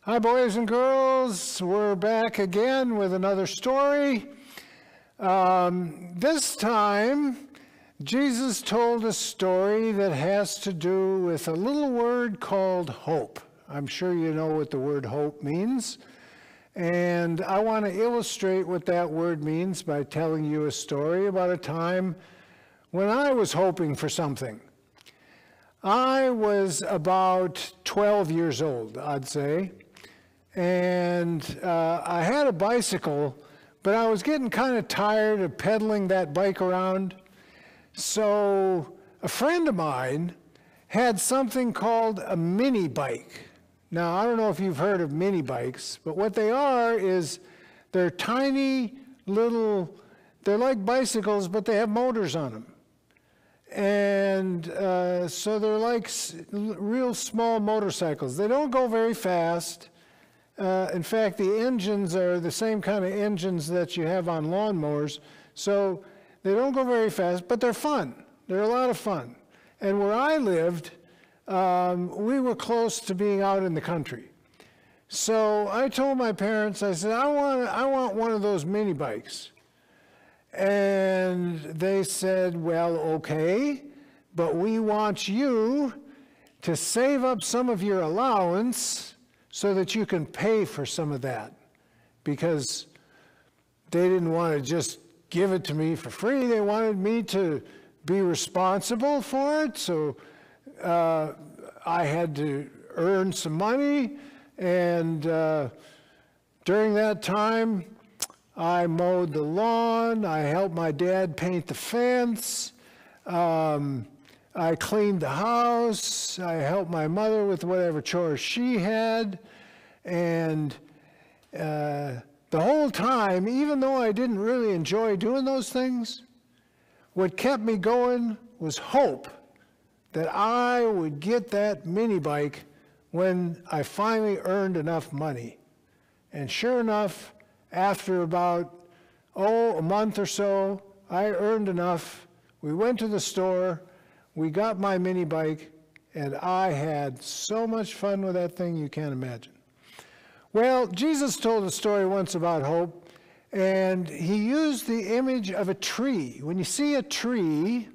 Hi, boys and girls. We're back again with another story. Um, this time, Jesus told a story that has to do with a little word called hope. I'm sure you know what the word hope means. And I want to illustrate what that word means by telling you a story about a time when I was hoping for something. I was about 12 years old, I'd say, and uh, I had a bicycle, but I was getting kind of tired of pedaling that bike around. So a friend of mine had something called a mini bike. Now, I don't know if you've heard of mini bikes, but what they are is they're tiny little, they're like bicycles, but they have motors on them. And uh, so they're like real small motorcycles. They don't go very fast. Uh, in fact, the engines are the same kind of engines that you have on lawnmowers. So they don't go very fast, but they're fun. They're a lot of fun. And where I lived, um, we were close to being out in the country. So I told my parents, I said, I want, I want one of those mini bikes. And they said, Well, okay, but we want you to save up some of your allowance so that you can pay for some of that. Because they didn't want to just give it to me for free, they wanted me to be responsible for it. So uh, I had to earn some money. And uh, during that time, I mowed the lawn. I helped my dad paint the fence. Um, I cleaned the house. I helped my mother with whatever chores she had. And uh, the whole time, even though I didn't really enjoy doing those things, what kept me going was hope that I would get that mini bike when I finally earned enough money. And sure enough, after about, oh, a month or so, I earned enough. We went to the store, we got my mini bike, and I had so much fun with that thing you can't imagine. Well, Jesus told a story once about hope, and he used the image of a tree. When you see a tree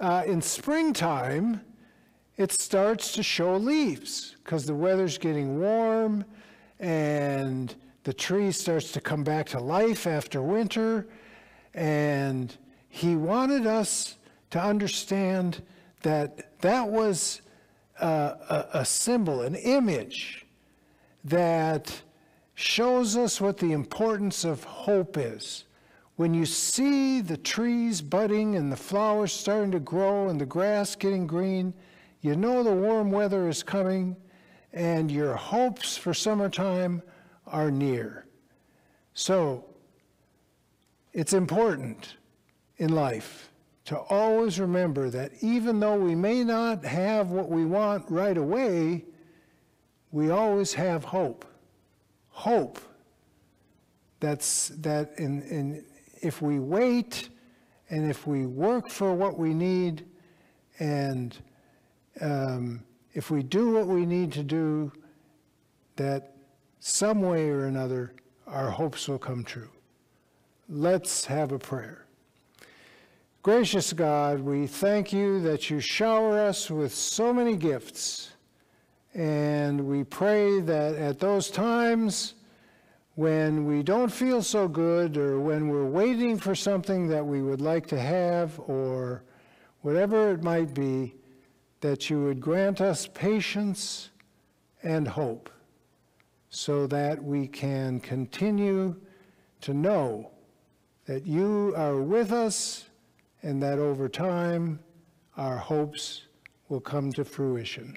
uh, in springtime, it starts to show leaves because the weather's getting warm and the tree starts to come back to life after winter. And he wanted us to understand that that was uh, a, a symbol, an image that shows us what the importance of hope is. When you see the trees budding and the flowers starting to grow and the grass getting green, you know the warm weather is coming and your hopes for summertime are near. So it's important in life to always remember that even though we may not have what we want right away, we always have hope. Hope that's that in, in if we wait and if we work for what we need and um, if we do what we need to do, that some way or another our hopes will come true. Let's have a prayer. Gracious God, we thank you that you shower us with so many gifts. And we pray that at those times when we don't feel so good or when we're waiting for something that we would like to have or whatever it might be, that you would grant us patience and hope so that we can continue to know that you are with us and that over time our hopes will come to fruition.